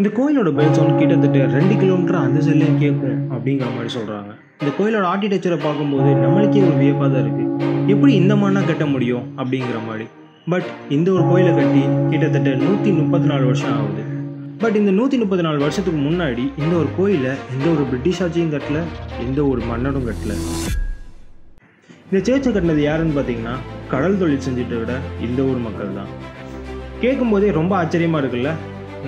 இந்த கோயிலோட bell sound கிட்டத்தட்ட ரெண்டு கிலோமீட்டர் அந்த சைட்லேயும் கேட்கும் அப்படிங்கிற மாதிரி சொல்கிறாங்க இந்த கோயிலோட ஆர்கிடெக்சரை பார்க்கும்போது நம்மளுக்கே ஒரு வியப்பாக தான் இருக்குது எப்படி இந்த மாதிரினா கட்ட முடியும் அப்படிங்கிற மாதிரி. பட் இந்த ஒரு கோயிலை கட்டி கிட்டத்தட்ட நூற்றி முப்பத்தி நாலு வருஷம் ஆகுது. பட் இந்த நூற்றி முப்பத்தி நாலு வருஷத்துக்கு முன்னாடி இந்த ஒரு கோயிலை எந்த ஒரு பிரிட்டிஷ் ஆட்சியும் கட்டல எந்த ஒரு மன்னரும் கட்டல. இந்த சேர்ச்சை கட்டினது யாருன்னு பார்த்தீங்கன்னா கடல் தொழில் செஞ்சுட்டு விட இந்த ஊர் மக்கள் தான் கேட்கும்போதே ரொம்ப ஆச்சரியமாக இருக்குல்ல?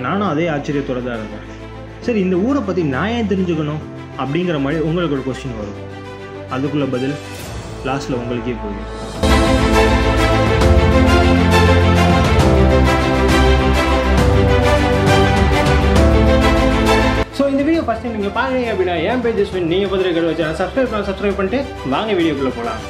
நானும் அதே ஆச்சரியத்தோடு தான் இருந்தேன். சரி இந்த ஊரை பற்றி நான் ஏன் தெரிஞ்சுக்கணும்? அப்படிங்கிற மாதிரி உங்களுக்கு ஒரு கொஸ்டின் வரும். அதுக்குள்ள பதில் லாஸ்ட்டில் உங்களுக்கே புரியும். ஸோ இந்த வீடியோ ஃபஸ்ட் டைம் நீங்கள் பார்க்குறீங்க அப்படின்னா என் பேஜஸ் நீங்கள் பதில் கடை வச்சு சப்ஸ்கிரைப் பண்ண சப்ஸ்கிரைப் பண்ணிட்டு வாங்க வீடியோக்குள்ளே போகலாம்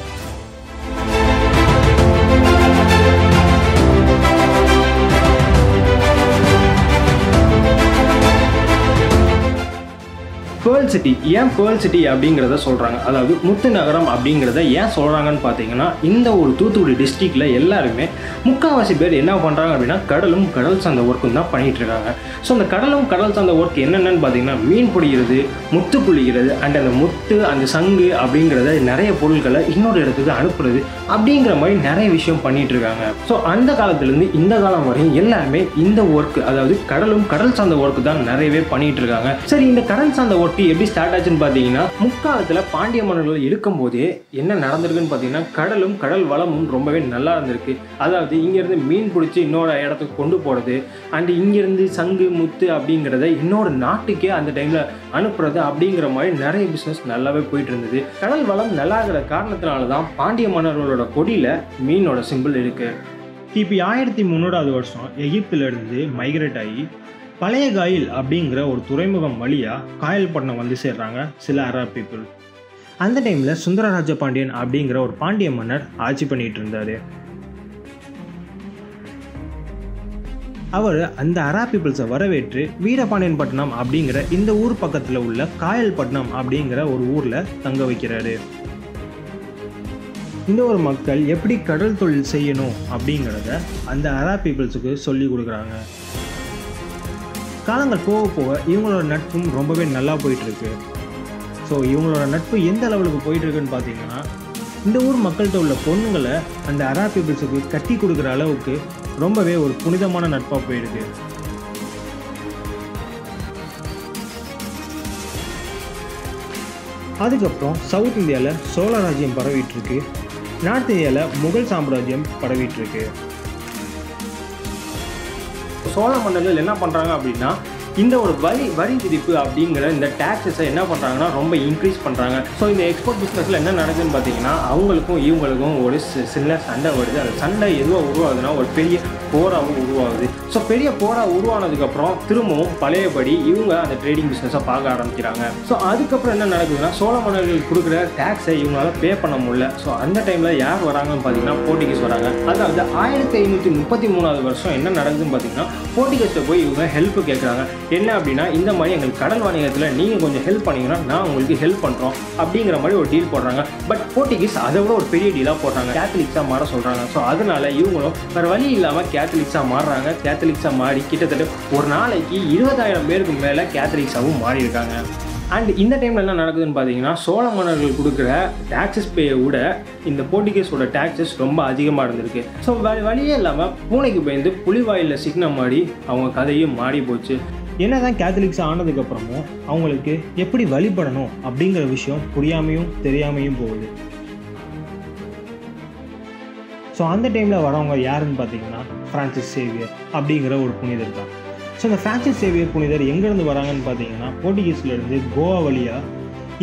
பேர்ல் சிட்டி ஏன் பேர்ல் சிட்டி அப்படிங்கிறத சொல்கிறாங்க அதாவது முத்து நகரம் அப்படிங்கிறத ஏன் சொல்கிறாங்கன்னு பார்த்தீங்கன்னா இந்த ஒரு தூத்துக்குடி டிஸ்ட்ரிக்டில் எல்லாருமே முக்கால்வாசி பேர் என்ன பண்ணுறாங்க அப்படின்னா கடலும் கடல் சார்ந்த ஒர்க்கும் தான் பண்ணிகிட்டு இருக்காங்க. ஸோ அந்த கடலும் கடல் சார்ந்த ஒர்க் என்னென்னு பார்த்தீங்கன்னா மீன் பிடிக்கிறது முத்து புளிக்கிறது அண்ட் அந்த முத்து அந்த சங்கு அப்படிங்கிறத நிறைய பொருட்களை இன்னொரு இடத்துக்கு அனுப்புறது அப்படிங்கிற மாதிரி நிறைய விஷயம் பண்ணிகிட்டு இருக்காங்க. ஸோ அந்த காலத்துலேருந்து இந்த காலம் வரையும் எல்லாருமே இந்த ஒர்க் அதாவது கடலும் கடல் சார்ந்த ஒர்க் தான் நிறையவே பண்ணிகிட்டு இருக்காங்க. சரி இந்த கடல் சார்ந்த ஒர்க் எப்படி ஸ்டார்ட் ஆச்சுன்னு பார்த்தீங்கன்னா முக்காலத்தில் பாண்டிய மன்னர்கள் இருக்கும்போதே என்ன நடந்திருக்குன்னு பார்த்தீங்கன்னா கடலும் கடல் வளமும் ரொம்பவே நல்லா இருந்திருக்கு. அதாவது இங்கேருந்து மீன் பிடிச்சி இன்னொரு இடத்துக்கு கொண்டு போகிறது அண்ட் இங்கேருந்து சங்கு முத்து அப்படிங்கிறத இன்னொரு நாட்டுக்கே அந்த டைமில் அனுப்புறது அப்படிங்கிற மாதிரி நிறைய பிஸ்னஸ் நல்லாவே போயிட்டு இருந்தது. கடல் வளம் நல்லா இருக்கிற காரணத்தினால தான் பாண்டிய மன்னர்களோட கொடியில் மீனோட சிம்பிள் இருக்குது கிபி ஆயிரத்தி முன்னூறாவது வருஷம் எகிப்திலிருந்து மைக்ரேட் ஆகி பழைய காயில் அப்படிங்கிற ஒரு துறைமுகம் வழியாக காயல்பட்டினம் வந்து சேர்றாங்க சில அரப் பீப்புள் அந்த டைமில் சுந்தரராஜ பாண்டியன் அப்படிங்கிற ஒரு பாண்டிய மன்னர் ஆட்சி பண்ணிட்டு இருந்தார். அவர் அந்த அரா பீப்புள்ஸை வரவேற்று வீரபாண்டியன் பட்டினம் அப்படிங்கிற இந்த ஊர் பக்கத்தில் உள்ள காயல்பட்டினம் அப்படிங்கிற ஒரு ஊரில் தங்க வைக்கிறாரு. இந்த ஒரு மக்கள் எப்படி கடல் தொழில் செய்யணும் அப்படிங்கிறத அந்த அரா பீப்புள்ஸுக்கு சொல்லி கொடுக்குறாங்க. காலங்கள் போக போக இவங்களோட நட்பும் ரொம்பவே நல்லா போயிட்டு இருக்கு ஸோ இவங்களோட நட்பு எந்த லெவலுக்கு போயிட்டு இருக்குன்னு பார்த்தீங்கன்னா இந்த ஊர் மக்கள்கிட்ட உள்ள பொண்ணுங்களை அந்த அரா பீப்புள்ஸுக்கு கட்டி கொடுக்குற அளவுக்கு ரொம்பவே ஒரு புனிதமான நட்பாக போயிருக்கு. அதுக்கப்புறம் சவுத் இந்தியாவில் சோழ ராஜ்யம் பரவிட்டு இருக்கு நார்த் இந்தியாவில் முகல் சாம்ராஜ்யம் பரவிட்டு இருக்கு சோழ மன்னர்கள் என்ன பண்ணுறாங்க அப்படின்னா இந்த ஒரு வரி வரி விதிப்பு அப்படிங்கிற இந்த டேக்ஸஸை என்ன பண்ணுறாங்கன்னா ரொம்ப இன்க்ரீஸ் பண்ணுறாங்க ஸோ இந்த எக்ஸ்போர்ட் பிஸ்னஸில் என்ன நடக்குதுன்னு பார்த்தீங்கன்னா அவங்களுக்கும் இவங்களுக்கும் ஒரு சி- சின்ன சண்டை வருது. அந்த சண்டை எதுவாக உருவாகுதுன்னா ஒரு பெரிய போராகவும் உருவாகுது. ஸோ பெரிய போராக உருவானதுக்கப்புறம் திரும்பவும் பழையபடி இவங்க அந்த ட்ரேடிங் பிஸ்னஸை பார்க்க ஆரம்பிக்கிறாங்க. ஸோ அதுக்கப்புறம் என்ன நடக்குதுன்னா சோழ மன்னர்கள் கொடுக்குற டேக்ஸை இவங்களால பே பண்ண முடியல. ஸோ அந்த டைமில் யார் வராங்கன்னு பார்த்தீங்கன்னா போர்ட்டுகீஸ் வராங்க. அதாவது ஆயிரத்தி ஐநூற்றி முப்பத்தி மூணாவது வருஷம் என்ன நடக்குதுன்னு பார்த்தீங்கன்னா போர்ட்டிகேஸ்ட்டை போய் இவங்க ஹெல்ப் கேட்குறாங்க. என்ன அப்படின்னா இந்த மாதிரி எங்களுக்கு கடல் வணிகத்தில் நீங்கள் கொஞ்சம் ஹெல்ப் பண்ணீங்கன்னா நான் உங்களுக்கு ஹெல்ப் பண்ணுறோம் அப்படிங்கிற மாதிரி ஒரு டீல் போடுறாங்க. பட் போர்ட்டுகீஸ் அதை விட ஒரு பெரிய டீலாக போடுறாங்க கேத்தலிக்ஸாக மாற சொல்கிறாங்க ஸோ அதனால இவங்களும் வேறு வழி இல்லாமல் கேத்தலிக்ஸாக மாறுறாங்க. கேத்தலிக்ஸாக மாறி கிட்டத்தட்ட ஒரு நாளைக்கு இருபதாயிரம் பேருக்கு மேலே கேத்தலிக்ஸாகவும் மாறி இருக்காங்க. அண்ட் இந்த டைமில் என்ன நடக்குதுன்னு பார்த்தீங்கன்னா சோழ மன்னர்கள் கொடுக்குற டாக்ஸஸ் பேயை விட இந்த போர்ட்டுகீஸோட டாக்ஸஸ் ரொம்ப அதிகமாக இருந்திருக்கு. ஸோ வேறு வழியே இல்லாமல் பூனைக்கு பயந்து புலிவாயில் சிக்னம் மாடி அவங்க கதையும் மாறி போச்சு. என்னதான் கேத்தலிக்ஸ் ஆனதுக்கப்புறமும் அவங்களுக்கு எப்படி வழிபடணும் அப்படிங்கிற விஷயம் புரியாமையும் தெரியாமையும் போகுது. ஸோ அந்த டைமில் வரவங்க யாருன்னு பார்த்தீங்கன்னா ஃப்ரான்சிஸ் சேவியர் அப்படிங்கிற ஒரு புனிதர் தான். ஸோ இந்த ஃப்ரான்சிஸ் சேவியர் புனிதர் எங்கேருந்து வராங்கன்னு பார்த்தீங்கன்னா போர்ட்டுகீஸ்லேருந்து கோவா வழியாக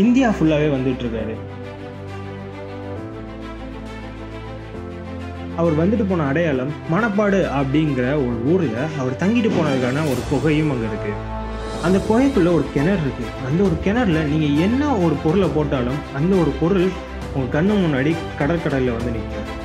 இந்தியா ஃபுல்லாகவே வந்துட்டுருக்காரு அவர் வந்துட்டு போன அடையாளம் மணப்பாடு அப்படிங்கிற ஒரு ஊரில் அவர் தங்கிட்டு போனதுக்கான ஒரு குகையும் அங்கே இருக்குது அந்த குகைக்குள்ளே ஒரு கிணறு இருக்குது அந்த ஒரு கிணறுல நீங்கள் என்ன ஒரு பொருளை போட்டாலும் அந்த ஒரு பொருள் உங்கள் கண்ணு முன்னாடி கடற்கடலில் வந்து நிற்கும்.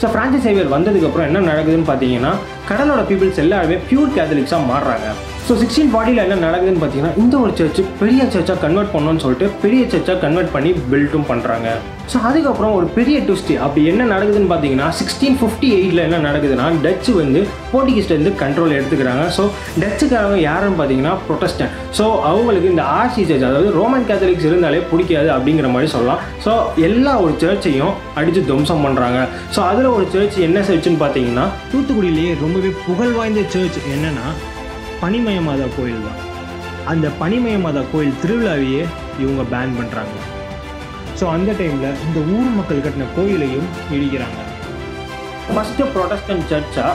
ஸோ பிரான்சிஸ் சேவியர் வந்ததுக்கப்புறம் என்ன நடக்குதுன்னு பார்த்தீங்கன்னா கடலோட பீப்புள்ஸ் எல்லாருமே பியூர் கேத்தலிக்ஸாக மாறுறாங்க. ஸோ சிக்ஸ்டீன் ஃபார்ட்டியில் என்ன நடக்குதுன்னு பார்த்தீங்கன்னா இந்த ஒரு சர்ச்சு பெரிய சர்ச்சாக கன்வெர்ட் பண்ணோன்னு சொல்லிட்டு பெரிய சர்ச்சாக கன்வெர்ட் பண்ணி பில்ட்டும் பண்ணுறாங்க ஸோ அதுக்கப்புறம் ஒரு பெரிய ட்விஸ்ட்டு அப்படி என்ன நடக்குதுன்னு பார்த்தீங்கன்னா சிக்ஸ்டீன் ஃபிஃப்டி எயிட்டில் என்ன நடக்குதுன்னா டச்சு வந்து போர்ட்டுகீஸ்லேருந்து கண்ட்ரோல் எடுத்துக்கிறாங்க. ஸோ டச்சுக்காரங்க யாருன்னு பார்த்தீங்கன்னா ப்ரொட்டஸ்டன் ஸோ அவங்களுக்கு இந்த ஆர்சி சர்ச் அதாவது ரோமன் கேத்தலிக்ஸ் இருந்தாலே பிடிக்காது அப்படிங்கிற மாதிரி சொல்லலாம். ஸோ எல்லா ஒரு சர்ச்சையும் அடித்து துவம்சம் பண்ணுறாங்க ஸோ அதில் ஒரு சர்ச் என்ன சர்ச்சுன்னு பார்த்தீங்கன்னா தூத்துக்குடியிலேயே ரொம்பவே புகழ் வாய்ந்த சர்ச் என்னென்னா பனிமயமாதா கோயில் தான். அந்த பனிமயமாதா கோயில் திருவிழாவையே இவங்க பேன் பண்ணுறாங்க ஸோ அந்த டைமில் இந்த ஊர் மக்கள் கட்டின கோயிலையும் இடிக்கிறாங்க. ஃபஸ்ட்டு ப்ரொடஸ்டன் சர்ச்சாக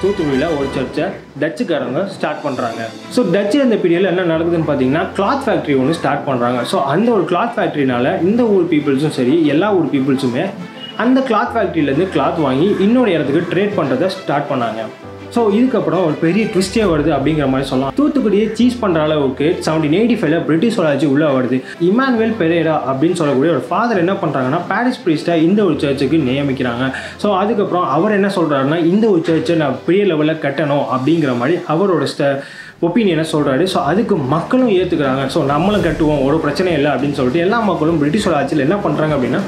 தூத்துக்குடியில் ஒரு சர்ச்சை டச்சுக்காரங்க ஸ்டார்ட் பண்ணுறாங்க ஸோ டச்சு அந்த பீரியடில் என்ன நடக்குதுன்னு பார்த்தீங்கன்னா கிளாத் ஃபேக்ட்ரி ஒன்று ஸ்டார்ட் பண்ணுறாங்க ஸோ அந்த ஒரு கிளாத் ஃபேக்ட்ரினால இந்த ஊர் பீப்புள்ஸும் சரி எல்லா ஊர் பீப்புள்ஸுமே அந்த கிளாத் ஃபேக்ட்ரியிலேருந்து கிளாத் வாங்கி இன்னொரு இடத்துக்கு ட்ரேட் பண்ணுறதை ஸ்டார்ட் பண்ணாங்க. ஸோ இதுக்கப்புறம் ஒரு பெரிய ட்விஸ்டே வருது அப்படிங்கிற மாதிரி சொல்லலாம். தூத்துக்குடியை சீஸ் பண்ணுற அளவுக்கு செவன்டீன் எயிட்டி ஃபைவ்ல பிரிட்டிஷ் ஆட்சி உள்ளே வருது. இமானுவேல் பெரேரா அப்படின்னு சொல்லக்கூடிய ஒரு ஃபாதர் என்ன பண்ணுறாங்கன்னா பாரிஸ் பிரீஸ்டை இந்த ஒரு சர்ச்சுக்கு நியமிக்கிறாங்க. ஸோ அதுக்கப்புறம் அவர் என்ன சொல்கிறாருன்னா இந்த ஒரு சர்ச்சை நான் பெரிய லெவலில் கட்டணும் அப்படிங்கிற மாதிரி அவரோட ஸ்ட ஒப்பீனியனை சொல்கிறாரு ஸோ அதுக்கு மக்களும் ஏற்றுக்கிறாங்க ஸோ நம்மளும் கட்டுவோம். ஒரு பிரச்சனை இல்லை அப்படின்னு சொல்லிட்டு எல்லா மக்களும் பிரிட்டிஷோட ஆட்சியில் என்ன பண்ணுறாங்க அப்படின்னா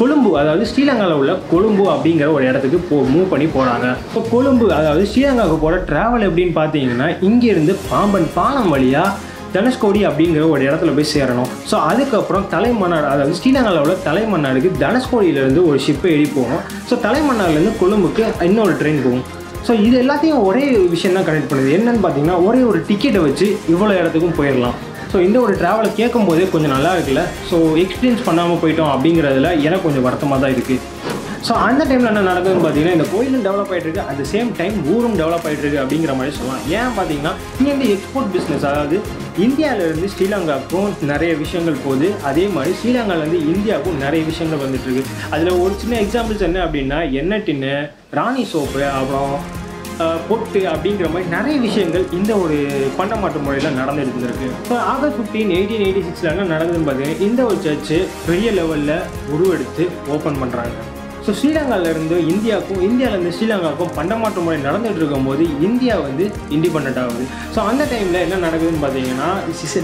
கொழும்பு அதாவது ஸ்ரீலங்காவில் உள்ள கொழும்பு அப்படிங்கிற ஒரு இடத்துக்கு போ மூவ் பண்ணி போகிறாங்க இப்போ கொழும்பு அதாவது ஸ்ரீலங்காவுக்கு போகிற ட்ராவல் எப்படின்னு பார்த்தீங்கன்னா இங்கேருந்து பாம்பன் பாலம் வழியாக தனுஷ்கோடி அப்படிங்கிற ஒரு இடத்துல போய் சேரணும். ஸோ அதுக்கப்புறம் தலைமன்னாடு அதாவது ஸ்ரீலங்காவில் உள்ள தலைமன்னாடுக்கு தனுஷ்கோடியிலேருந்து ஒரு ஷிப்பை ஏறி போகும் ஸோ தலைமன்னாடுலேருந்து கொழும்புக்கு இன்னொரு ட்ரெயின் போகும். ஸோ இது எல்லாத்தையும் ஒரே விஷயம் தான் கனெக்ட் பண்ணுது. என்னன்னு பார்த்தீங்கன்னா ஒரே ஒரு டிக்கெட்டை வச்சு இவ்வளோ இடத்துக்கும் போயிடலாம். ஸோ இந்த ஒரு ட்ராவலை கேட்கும் போதே கொஞ்சம் நல்லா இருக்குல்ல? ஸோ எக்ஸ்பீரியன்ஸ் பண்ணாமல் போயிட்டோம் அப்படிங்கிறதுல எனக்கு கொஞ்சம் வருத்தமாக தான் இருக்குது ஸோ அந்த டைமில் என்ன நடக்குதுன்னு பார்த்தீங்கன்னா இந்த கோயிலும் டெவலப் ஆகிட்டு இருக்கு அட் த சேம் டைம் ஊரும் டெவலப் ஆகிட்டு இருக்கு அப்படிங்கிற மாதிரி சொல்லலாம். ஏன் பார்த்தீங்கன்னா இங்கே வந்து எக்ஸ்போர்ட் பிஸ்னஸ் அதாவது இந்தியாவிலேருந்து ஸ்ரீலங்காவுக்கும் நிறைய விஷயங்கள் போகுது. அதே மாதிரி ஸ்ரீலங்காலேருந்து இந்தியாவுக்கும் நிறைய விஷயங்கள் வந்துட்டு இருக்கு அதில் ஒரு சின்ன எக்ஸாம்பிள்ஸ் என்ன அப்படின்னா என்ன டின்னு ராணி சோப்பு அப்புறம் பொட்டு அப்படிங்கிற மாதிரி நிறைய விஷயங்கள் இந்த ஒரு பண்டமாற்று முறையில் நடந்துருந்துருக்கு இருந்திருக்கு ஆகஸ்ட் ஃபிஃப்டீன் எயிட்டீன் எயிட்டி சிக்ஸில் என்ன நடக்குதுன்னு பார்த்தீங்கன்னா இந்த ஒரு சர்ச்சு பெரிய லெவலில் உருவெடுத்து ஓப்பன் பண்ணுறாங்க ஸோ ஸ்ரீலங்காவிலேருந்து இந்தியாவுக்கும் இந்தியாவிலேருந்து ஸ்ரீலங்காவுக்கும் பண்டமாற்று முறை நடந்துகிட்டு இருக்கும்போது இந்தியா வந்து இண்டிபெண்ட் ஆகுது. ஸோ அந்த டைமில் என்ன நடக்குதுன்னு பார்த்தீங்கன்னா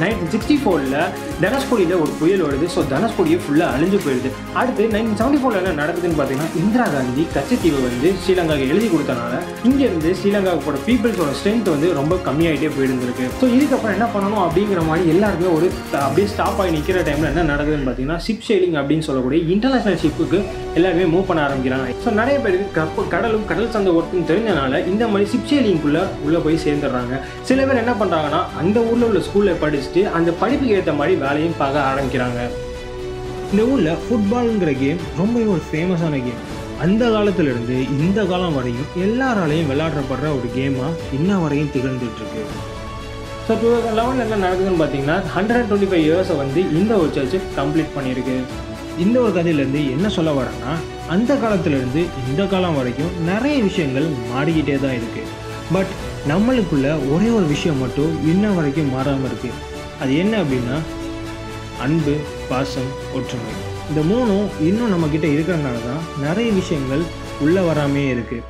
நைன்டீன் சிக்ஸ்டி ஃபோரில் தனுஷ்கோடியில் ஒரு புயல் வருது. ஸோ தனுஷ்கோடியே ஃபுல்லாக அழிஞ்சு போயிடுது. அடுத்து நைன்டீன் செவன்டி ஃபோரில் என்ன நடக்குதுன்னு பார்த்தீங்கன்னா இந்திரா காந்தி கச்சத்தீவை வந்து ஸ்ரீலங்காவுக்கு எழுதி கொடுத்தனால இங்கேருந்து ஸ்ரீலங்காவோட பீப்புள்ஸோட ஸ்ட்ரென்த் வந்து ரொம்ப கம்மியாகிட்டே போயிருந்திருக்கு. ஸோ இதுக்கப்புறம் என்ன பண்ணணும் அப்படிங்கிற மாதிரி எல்லாருமே ஒரு அப்படியே ஸ்டாப் ஆகி நிற்கிற டைமில் என்ன நடக்குதுன்னு பார்த்தீங்கன்னா ஷிப் ஷேலிங் அப்படின்னு சொல்லக்கூடிய இன்டர்நேஷனல் ஷிப்புக்கு எல்லாருமே மூவ் பண்ண ஆரம்பிக்கிறாங்க. ஸோ நிறைய பேருக்கு கப்ப கடலும் கடல் சந்தை ஒர்க்கும் தெரிஞ்சனால இந்த மாதிரி ஷிப் ஷெயிலிங்குள்ளே உள்ளே போய் சேர்ந்துடுறாங்க. சில பேர் என்ன பண்ணுறாங்கன்னா அந்த ஊரில் உள்ள ஸ்கூலில் படிச்சுட்டு அந்த படிப்புக்கு ஏற்ற மாதிரி வேலையும் பார்க்க ஆரம்பிக்கிறாங்க. இந்த ஊரில் ஃபுட்பால்ங்கிற கேம் ரொம்பவே ஒரு ஃபேமஸான கேம் அந்த காலத்திலிருந்து இந்த காலம் வரையும் எல்லாராலையும் விளையாடப்படுற ஒரு கேமாக இன்ன வரையும் திகழ்ந்துட்டு இருக்கு ஸோ டூ தௌசண்ட் லெவனில் என்ன நடக்குதுன்னு பார்த்தீங்கன்னா ஹண்ட்ரட் டுவெண்ட்டி ஃபைவ் இயர்ஸை வந்து இந்த ஒரு சர்ச்சு கம்ப்ளீட் பண்ணியிருக்கு. இந்த ஒரு கதையிலேருந்து என்ன சொல்ல வரேன்னா அந்த காலத்திலேருந்து இந்த காலம் வரைக்கும் நிறைய விஷயங்கள் மாறிக்கிட்டே தான் இருக்குது பட் நம்மளுக்குள்ள ஒரே ஒரு விஷயம் மட்டும் இன்ன வரைக்கும் மாறாமல் இருக்குது அது என்ன அப்படின்னா அன்பு பாசம் ஒற்றுமை. இந்த மூணும் இன்னும் நம்மக்கிட்ட இருக்கிறனால தான் நிறைய விஷயங்கள் உள்ளே வராமே இருக்குது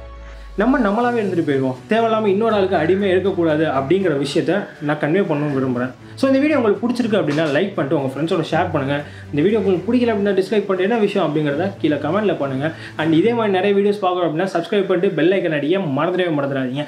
நம்ம நம்மளாவே எழுந்துட்டு போயிடுவோம் தேவையில்லாமல் இன்னொரு ஆளுக்கு அடிமையாக இருக்கக்கூடாது அப்படிங்கிற விஷயத்த நான் கன்வே பண்ணணும்னு விரும்புகிறேன் ஸோ இந்த வீடியோ உங்களுக்கு பிடிச்சிருக்கு அப்படின்னா லைக் பண்ணிட்டு உங்கள் ஃப்ரெண்ட்ஸோட ஷேர் பண்ணுங்கள் இந்த வீடியோ உங்களுக்கு பிடிக்கல அப்படின்னா டிஸ்லைக் பண்ணிட்டு என்ன விஷயம் அப்படிங்கிறத கீழே கமெண்ட்டில் பண்ணுங்கள் அண்ட் இதே மாதிரி நிறைய வீடியோஸ் பார்க்குறோம் அப்படின்னா சப்ஸ்கிரைப் பண்ணிட்டு பெல் ஐக்கன் அடிக்க மறந்துடவே மறந்துடாதீங்க.